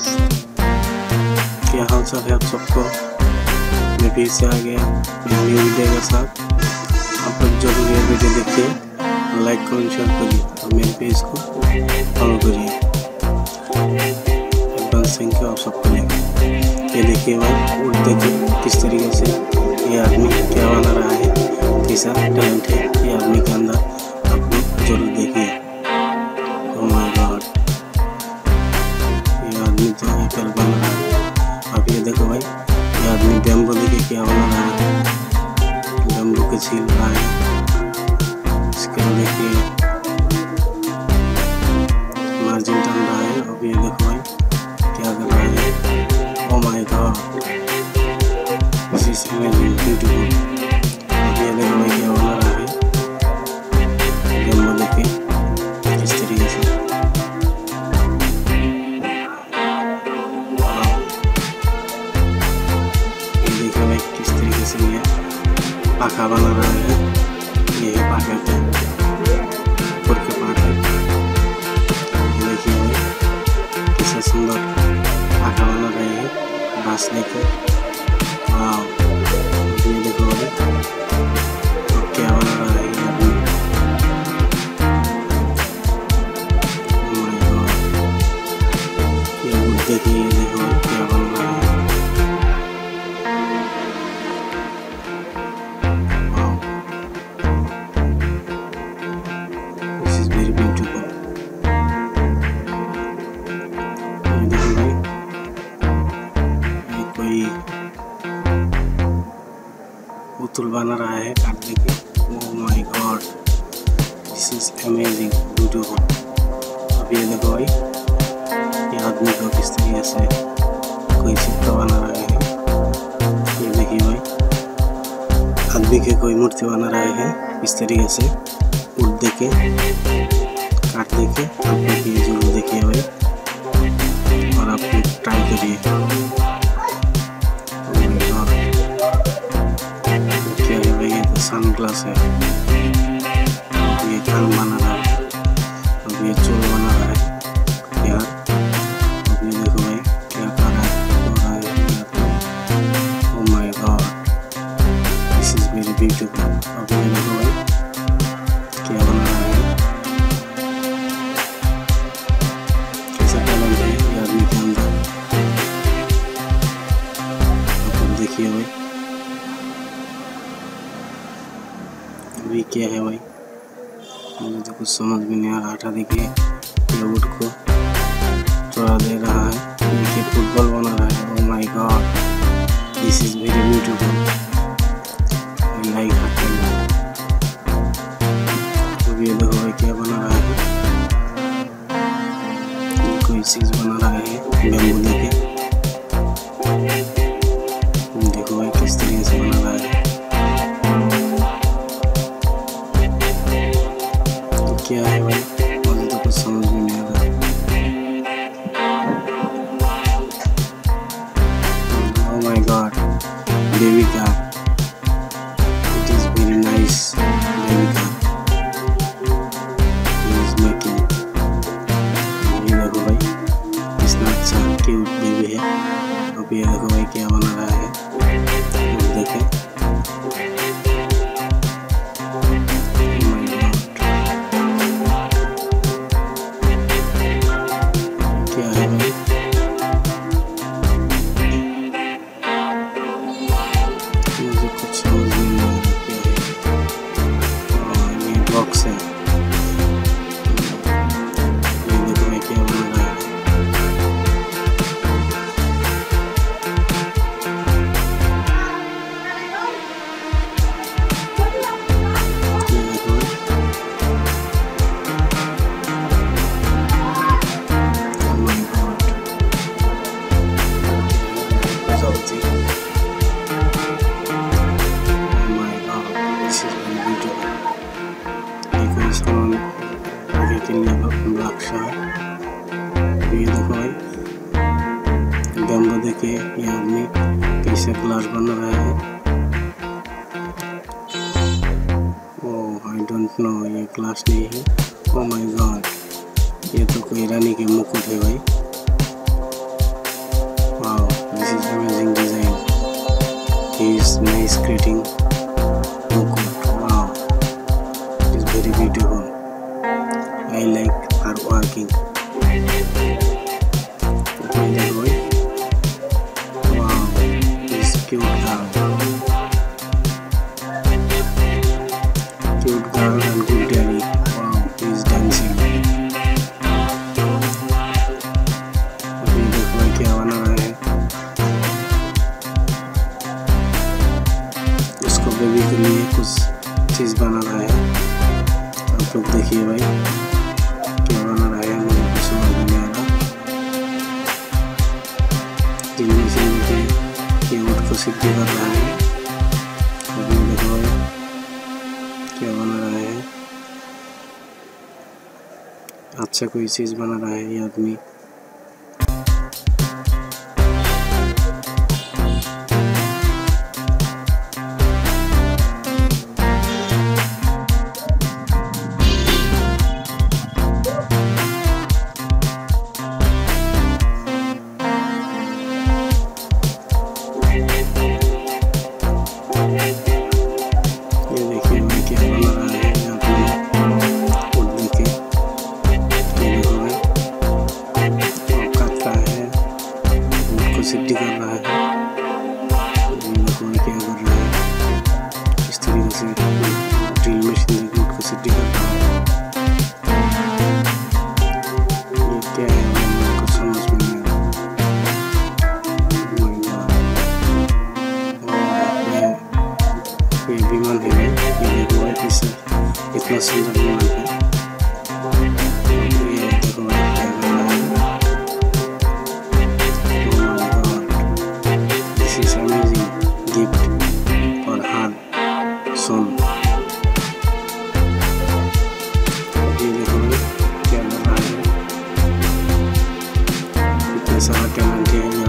Guys क्या हाल चाल है आप सबको? मैं फिर से आ गया न्यू वीडियो के साथ। आप लोग ज़रूर ये वीडियो देखिए लाइक कमेंट शेयर करिए और मेरे पेज को फॉलो करिए। एडवांस थैंक यू आप सबको ये देखिए भाई उठ देखिए किस तरीके से ये आदमी क्या बना रहा है, कैसा टैलेंट है ये आदमी के अंदर। आप लोग ज़रूर देखिए। इसके देखिए मार्जिन टन रहा है अब ये देखो भाई क्या कर रहा है ओ my god this is amazing beautiful अब ये देखो भाई क्या बना रहा है बैम्बो लेके इस तरीके से देखिए किस तरीके से ये पाखा बना रहा है ये है। पाखा का के पार्ट देखिए भाई सुंदर आटा बना रहे हैं बांसने के वाह ये देखो। बना रहा है काटने के। ओह my god this is amazing beautiful अब ये देखो भाई, ये आदमी को किस तरीके से कोई चित्र बना रहे हैं। ये देखिए भाई, आदमी के कोई मूर्ति बना रहे हैं इस तरीके से उठ दे के काट दे के। आप ये ज़रूर देखिए भाई। और आप ट्राई करिए। भाई ये तो सन ग्लास है ये कान बना रहा है अब ये चोल बना रहा है यार अब ये देखो भाई क्या कर रहा है हो रहा है ओ my god this is very beautiful अब ये देखो भाई क्या बना अभी क्या है भाई। मुझे तो कुछ समझ में नहीं आ रहा था। देखिए ये को थोड़ा दे रहा है। देखिए फुटबॉल बना रहा है। My god this is very beautiful we got. से क्लास बन रहा है। oh, आई नो ये क्लास नहीं है। ओ माय गॉड ये तो कोई रानी के मुकुट है भाई। Wow this is amazing design is nice creating मुकुट wow is very beautiful I like are working क्या बना रहा है? बेबी के लिए कुछ चीज़ बना रहा है। आप लोग देखिए भाई, क्या बना रहा है, मुझे कुछ समझ नहीं आ रहा। जिनमें से को सीखी कर रहा है। अभी देखो क्या बना रहा है? अच्छा कोई चीज़ बना रहा है, ये आदमी। उनको सिद्धि कर रहा है again and again.